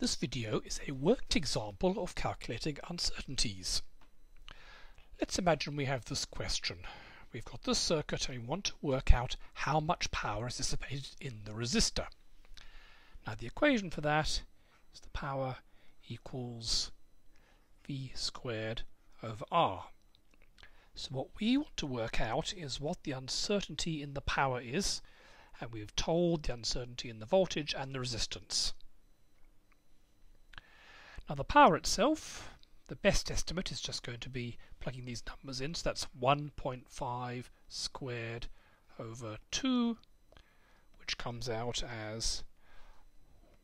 This video is a worked example of calculating uncertainties. Let's imagine we have this question. We've got this circuit and we want to work out how much power is dissipated in the resistor. Now the equation for that is the power equals V squared over R. So what we want to work out is what the uncertainty in the power is and we've told the uncertainty in the voltage and the resistance. Now the power itself, the best estimate is just going to be plugging these numbers in. So that's 1.5 squared over 2, which comes out as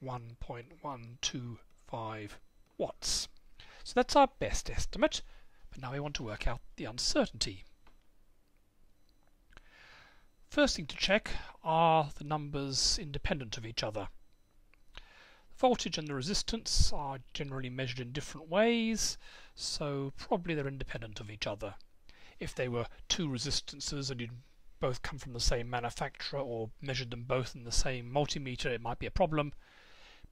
1.125 watts. So that's our best estimate, but now we want to work out the uncertainty. First thing to check are the numbers independent of each other voltage and the resistance are generally measured in different ways, so probably they're independent of each other. If they were two resistances and you'd both come from the same manufacturer or measured them both in the same multimeter, it might be a problem.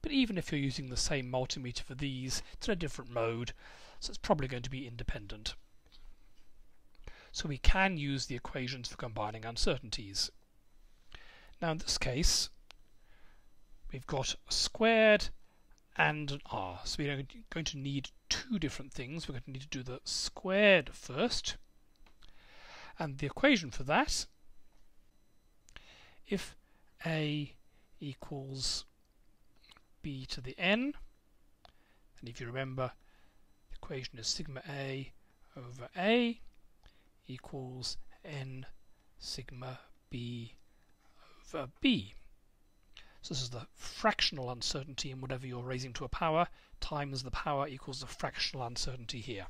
But even if you're using the same multimeter for these, it's in a different mode, so it's probably going to be independent. So we can use the equations for combining uncertainties. Now in this case, we've got a squared and an r. So we're going to need two different things. We're going to need to do the squared first. And the equation for that, if a equals b to the n, and if you remember, the equation is sigma a over a equals n sigma b over b. So this is the fractional uncertainty in whatever you're raising to a power times the power equals the fractional uncertainty here.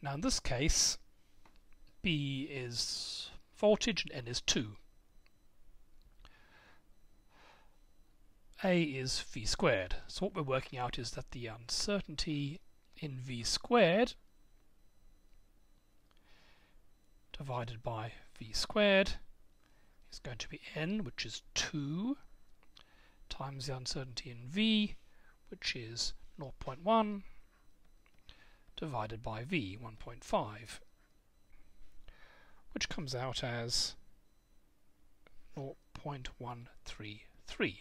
Now in this case, B is voltage and N is 2. A is V squared. So what we're working out is that the uncertainty in V squared divided by V squared is going to be n, which is 2, times the uncertainty in v, which is 0.1, divided by v, 1.5, which comes out as 0.133.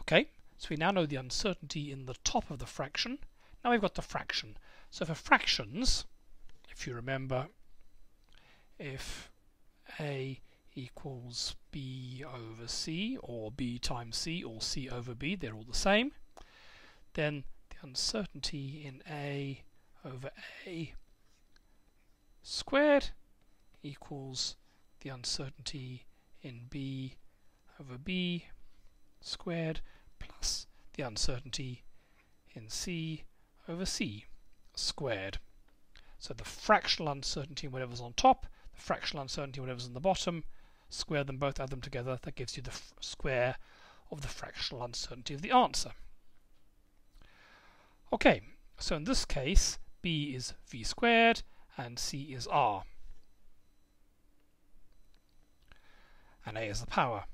Okay, so we now know the uncertainty in the top of the fraction. Now we've got the fraction. So for fractions, if you remember, if A equals B over C or B times C or C over B, they're all the same, then the uncertainty in A over A squared equals the uncertainty in B over B squared plus the uncertainty in C over C squared. So the fractional uncertainty, whatever's on top, fractional uncertainty, whatever's in the bottom, square them both, add them together, that gives you the square of the fractional uncertainty of the answer. Okay, so in this case, b is v squared and c is r. And a is the power.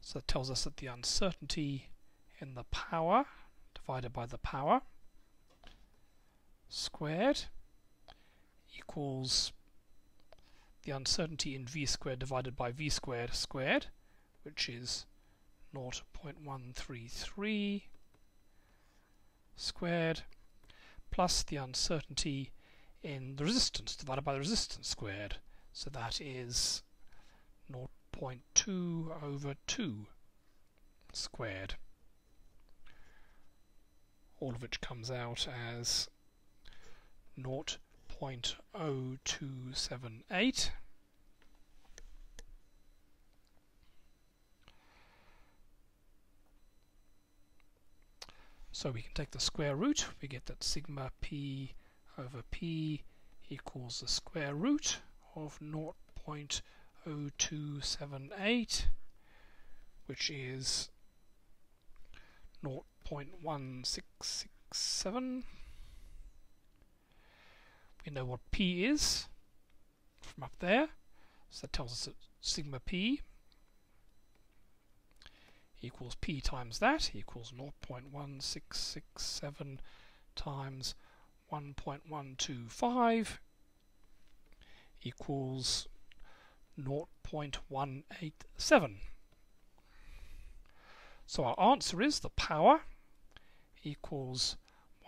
So that tells us that the uncertainty in the power divided by the power squared equals the uncertainty in v squared divided by v squared squared, which is 0.133 squared, plus the uncertainty in the resistance divided by the resistance squared. So that is 0.2 over 2 squared. All of which comes out as 0. 0.0278 So we can take the square root, we get that sigma p over p equals the square root of 0.0278 which is 0.1667 we know what P is from up there. So that tells us that sigma P equals p times that equals 0.1667 times 1.125 equals 0.187. So our answer is the power equals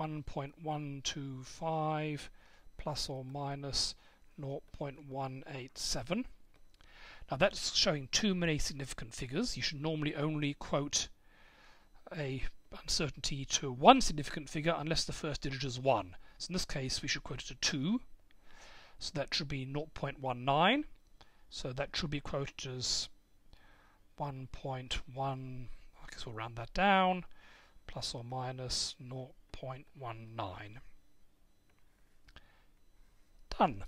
1.125 plus or minus 0.187. Now that's showing too many significant figures. You should normally only quote a uncertainty to one significant figure unless the first digit is 1. So in this case we should quote it to 2. So that should be 0.19. So that should be quoted as 1.1, I guess we'll round that down, plus or minus 0.19. Done.